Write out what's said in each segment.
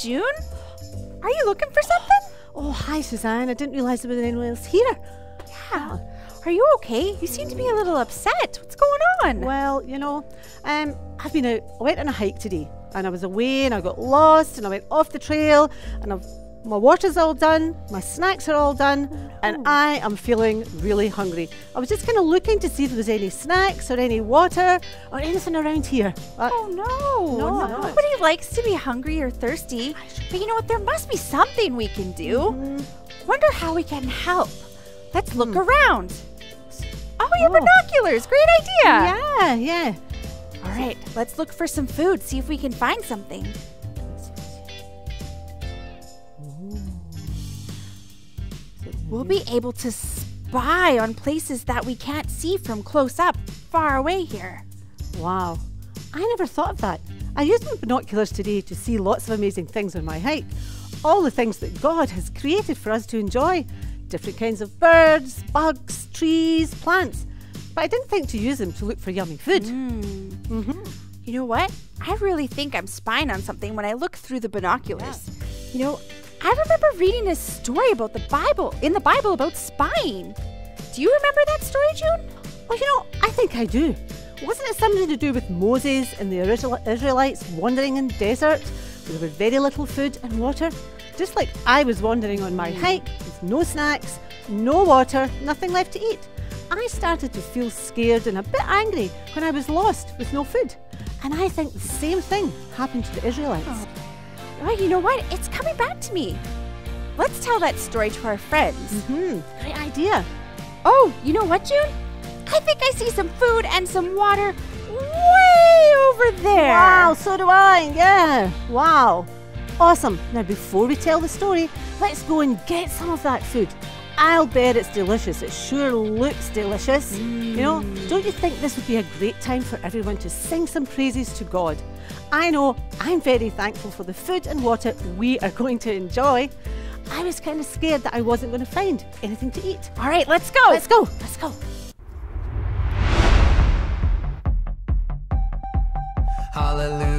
June. Are you looking for something? Oh, hi, Suzanne. I didn't realise there was anyone else here. Yeah. Are you okay? You seem to be a little upset. What's going on? Well, you know, um, I've been out, I went on a hike today and I was away and I got lost and I went off the trail and I've, my water's all done, my snacks are all done, and I am feeling really hungry. I was just kind of looking to see if there was any snacks or any water or anything around here. Uh, Oh no. No, no. Nobody likes to be hungry or thirsty. But you know what? There must be something we can do. Mm-hmm. Wonder how we can help. Let's look around. Oh, your. Oh. binoculars. Great idea. yeah, yeah. All right, let's look for some food, see if we can find something. We'll be able to spy on places that we can't see from close up, far away here. Wow. I never thought of that. I used my binoculars today to see lots of amazing things on my hike. All the things that God has created for us to enjoy different kinds of birds, bugs, trees, plants. But I didn't think to use them to look for yummy food. Hmm. Mm-hmm. You know what? I really think I'm spying on something when I look through the binoculars. You know, I remember reading a story about the Bible, in the Bible about spying. Do you remember that story, June? Well, you know, I think I do. Wasn't it something to do with Moses and the original Israelites wandering in desert where there was very little food and water? Just like I was wandering on my mm. hike with no snacks, no water, nothing left to eat. I started to feel scared and a bit angry when I was lost with no food. And I think the same thing happened to the Israelites. Oh, you know what? It's coming back to me. Let's tell that story to our friends. Hmm, great idea. Oh, you know what, June? I think I see some food and some water way over there. Wow, so do I. Yeah. Wow. Awesome. Now, before we tell the story, let's go and get some of that food. I'll bet it's delicious. It sure looks delicious. You know, mm. don't you think this would be a great time for everyone to sing some praises to God? I know I'm very thankful for the food and water we are going to enjoy. I was kind of scared that I wasn't going to find anything to eat. All right, let's go. Let's go. Let's go. Hallelujah, hallelujah,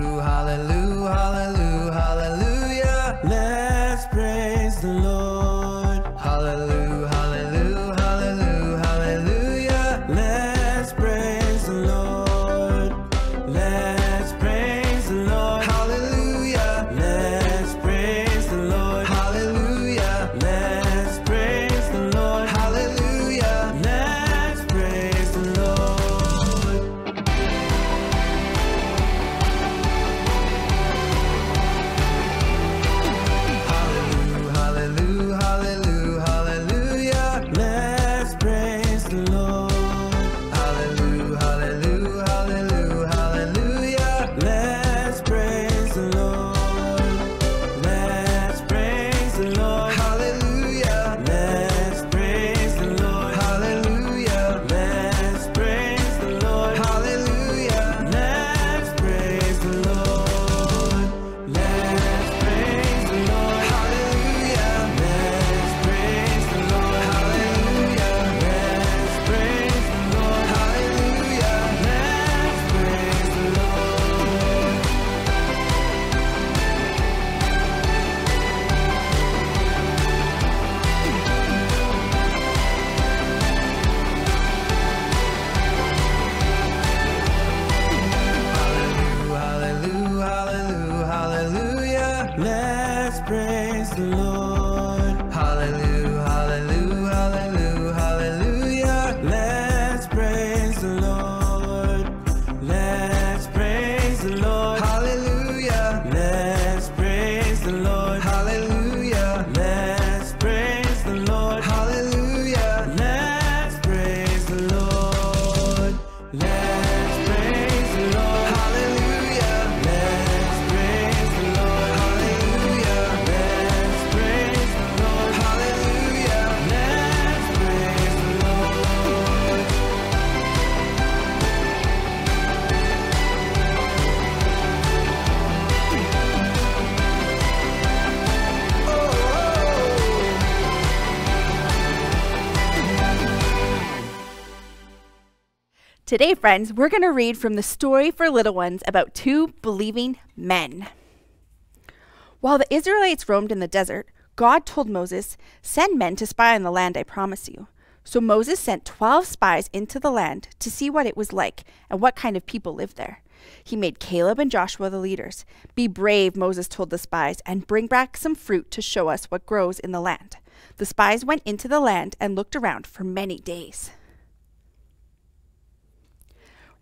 the Lord. Today, friends, we're going to read from the story for little ones about two believing men. While the Israelites roamed in the desert, God told Moses, Send men to spy on the land I promise you. So Moses sent 12 spies into the land to see what it was like and what kind of people lived there. He made Caleb and Joshua the leaders. Be brave, Moses told the spies, and bring back some fruit to show us what grows in the land. The spies went into the land and looked around for many days.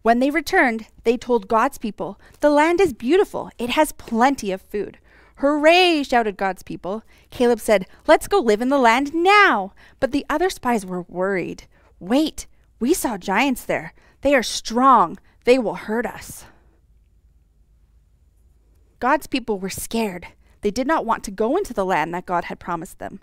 When they returned, they told God's people, The land is beautiful. It has plenty of food. Hooray, shouted God's people. Caleb said, Let's go live in the land now. But the other spies were worried. Wait, we saw giants there. They are strong. They will hurt us. God's people were scared. They did not want to go into the land that God had promised them.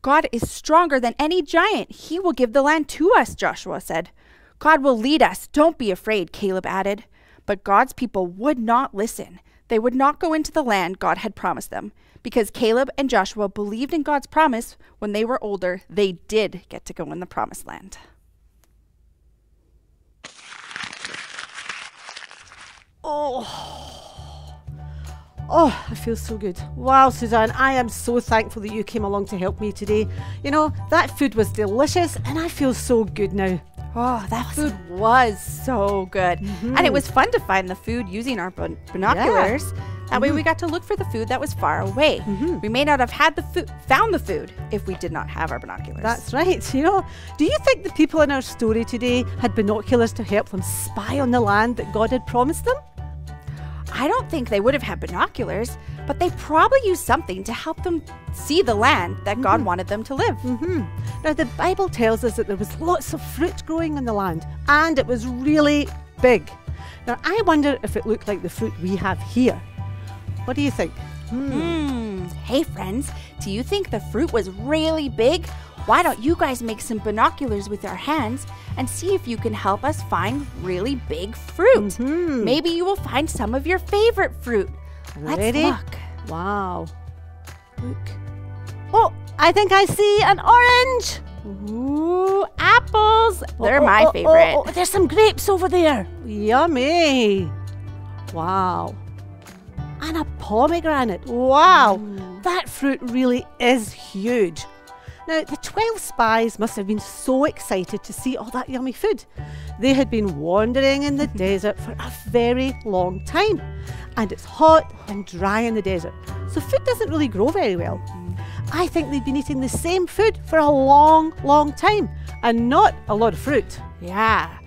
God is stronger than any giant. He will give the land to us, Joshua said. God will lead us. Don't be afraid, Caleb added. But God's people would not listen. They would not go into the land God had promised them. Because Caleb and Joshua believed in God's promise when they were older, they did get to go in the promised land. Oh, Oh, I feel so good. Wow, Suzanne, I am so thankful that you came along to help me today. You know, that food was delicious and I feel so good now. Oh, that food was so good. And it mm-hmm. was fun to find the food using our bin- binoculars. That way we mm-hmm. got to look for the food that was far away. Mm-hmm. We may not have had the food found the food if we did not have our binoculars. That's right. You know, do you think the people in our story today had binoculars to help them spy on the land that God had promised them? I don't think they would have had binoculars, but they probably used something to help them see the land that God wanted them to live. Hmm. Now, the Bible tells us that there was lots of fruit growing in the land and it was really big. Now, I wonder if it looked like the fruit we have here. What do you think? Hmm. Hey, friends, do you think the fruit was really big? Why don't you guys make some binoculars with your hands and see if you can help us find really big fruit? Mm-hmm. Maybe you will find some of your favorite fruit. Let's Ready? look. Wow. Look. Oh, I think I see an orange. Ooh, apples. Oh, They're Oh, my oh, oh, favorite. oh, there's some grapes over there. Yummy. Wow. And a pomegranate. Wow. Mm. That fruit really is huge. Now, the 12 spies must have been so excited to see all that yummy food. They had been wandering in the desert for a very long time, and it's hot and dry in the desert, so food doesn't really grow very well. I think they'd been eating the same food for a long, long time, and not a lot of fruit. Yeah.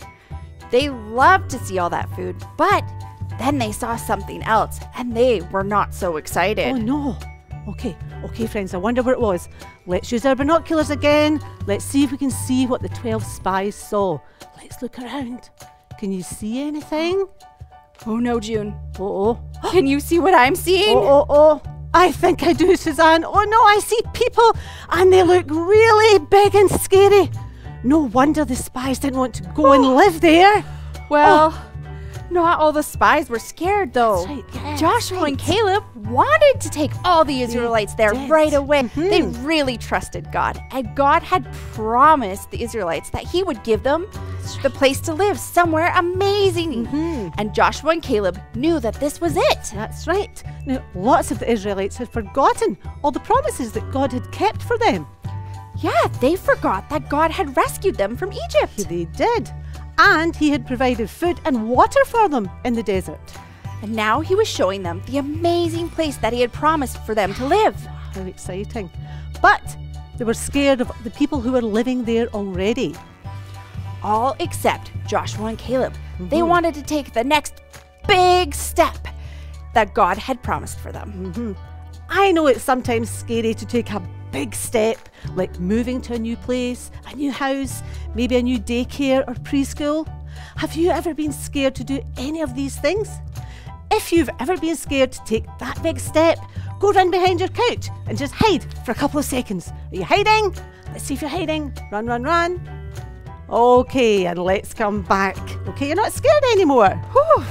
They loved to see all that food, but then they saw something else and they were not so excited. Oh no. Okay, okay, friends, I wonder where it was. Let's use our binoculars again. Let's see if we can see what the 12 spies saw. Let's look around. Can you see anything? Oh no, June. Oh, oh. Can you see what I'm seeing? Oh, oh, oh. I think I do, Suzanne. Oh no, I see people and they look really big and scary. No wonder the spies didn't want to go and oh. live there. Well, oh. Not all the spies were scared though. Right, yeah, Joshua that's and. Caleb wanted to take all the Israelites there right away. They Mhm. really trusted God, and God had promised the Israelites that He would give them the place to live somewhere amazing. Mhm. And Joshua and Caleb knew that this was it. That's right. Now, lots of the Israelites had forgotten all the promises that God had kept for them. Yeah, they forgot that God had rescued them from Egypt. They did. And he had provided food and water for them in the desert. And now He was showing them the amazing place that He had promised for them to live. How exciting. But they were scared of the people who were living there already. all except Joshua and Caleb. They mm-hmm. wanted to take the next big step that God had promised for them. Mm-hmm. I know it's sometimes scary to take a big step, like moving to a new place, a new house, maybe a new daycare or preschool. Have you ever been scared to do any of these things? If you've ever been scared to take that big step, go run behind your couch and just hide for a couple of seconds. Are you hiding? Let's see if you're hiding. Run, run, run. Okay, and let's come back. Okay, you're not scared anymore. Whew.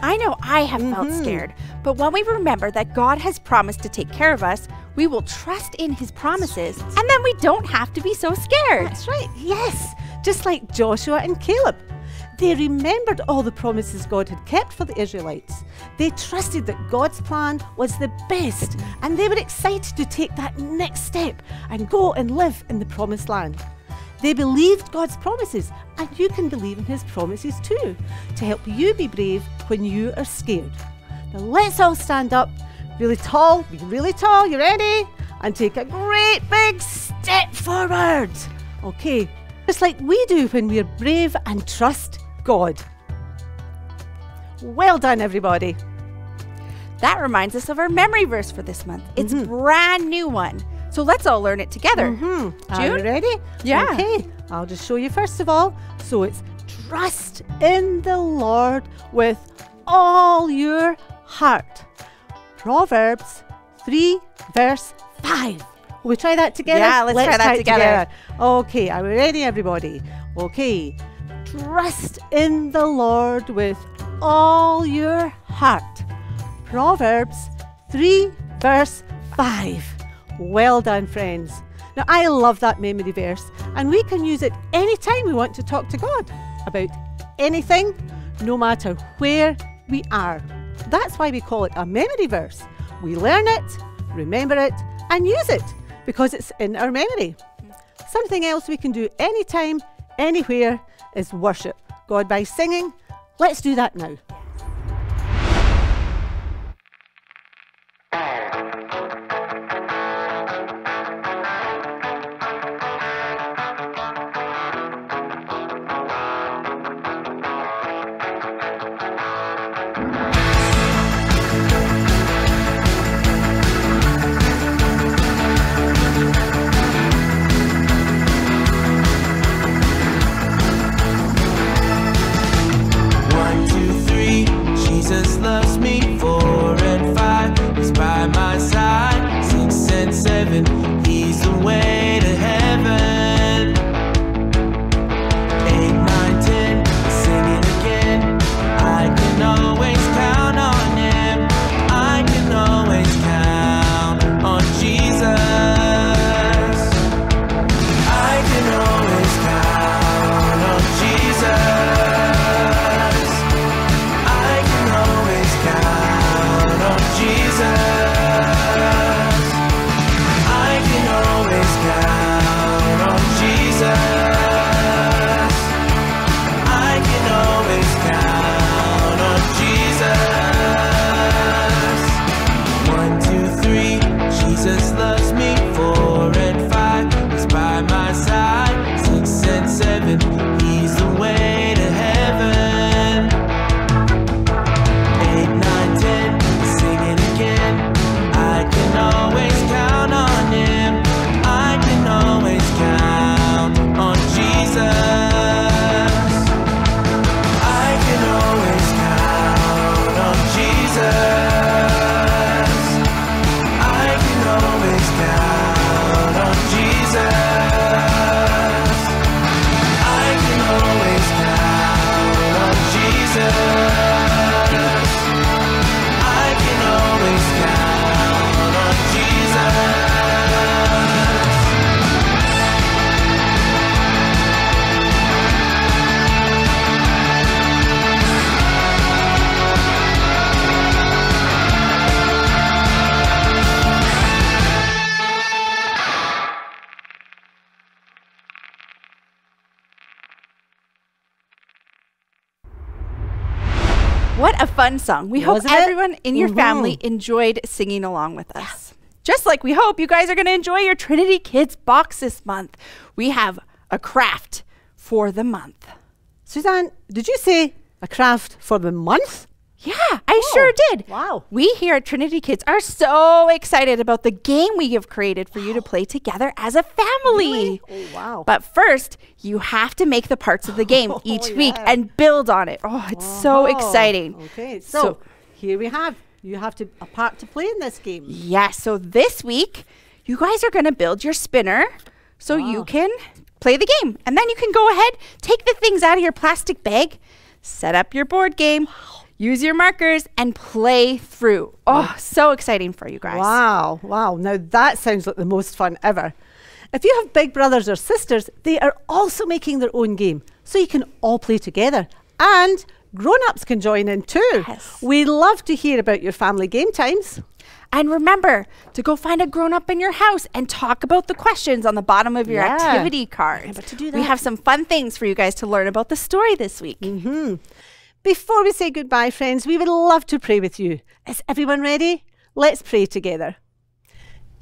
I know I have felt mm-hmm. scared, but when we remember that God has promised to take care of us, we will trust in his promises, and then we don't have to be so scared. That's right, yes. Just like Joshua and Caleb. They remembered all the promises God had kept for the Israelites. They trusted that God's plan was the best, and they were excited to take that next step and go and live in the promised land. They believed God's promises, and you can believe in His promises too, to help you be brave when you are scared. Now let's all stand up really tall, be really tall, you ready? And take a great big step forward. Okay, just like we do when we're brave and trust God. Well done, everybody. That reminds us of our memory verse for this month. It's a brand new one. So let's all learn it together. Hmm. Are you June? ready? Yeah. Okay, I'll just show you first of all. So it's trust in the Lord with all your heart. Proverbs 3, verse 5. Will we try that together? Yeah, let's try that it together. Okay, are we ready, everybody? Okay. Trust in the Lord with all your heart. Proverbs 3, verse 5. Well done, friends. Now, I love that memory verse, and we can use it anytime we want to talk to God about anything, no matter where we are. That's why we call it a memory verse. We learn it, remember it, and use it because it's in our memory. Something else we can do anytime, anywhere is worship God by singing. Let's do that now. Fun song. We hope Wasn't it? everyone in your Mhm. family enjoyed singing along with us. Just like we hope you guys are going to enjoy your Trinity Kids box this month. We have a craft for the month. Suzanne, did you say a craft for the month? Yeah, I sure did. wow. We here at Trinity Kids are so excited about the game we have created for you to play together as a family. Oh, wow. But first, you have to make the parts of the game Oh, each week and build on it. Oh, it's so Oh, exciting. Okay, so, here we have. You have to a part to play in this game. Yeah, so this week, you guys are going to build your spinner so ah. you can play the game. And then you can go ahead, take the things out of your plastic bag, set up your board game, use your markers, and play through. Oh, so exciting for you guys. Wow, wow. Now that sounds like the most fun ever. If you have big brothers or sisters, they are also making their own game. So you can all play together And grown ups can join in too. Yes. We love to hear about your family game times. And remember to go find a grown up in your house and talk about the questions on the bottom of your Yeah. activity card. Remember to do that. We have some fun things for you guys to learn about the story this week. Mm-hmm. Before we say goodbye, friends, we would love to pray with you. Is everyone ready? Let's pray together.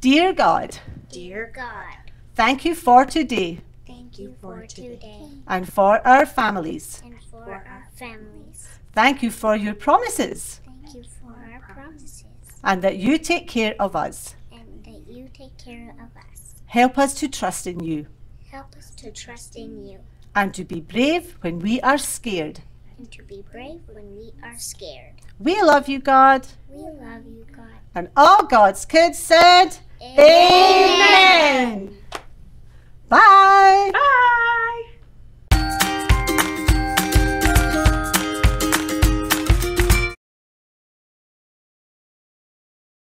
Dear God, Dear God, thank you for today thank you for today and for our families. and for our families. Thank you for your promises Thank you for our promises and that you take care of us. and that you take care of us. Help us to trust in you Help us to trust in you and to be brave when we are scared. And to be brave when we are scared. We love you, God. We love you, God. And all God's kids said, Amen. Bye. Bye.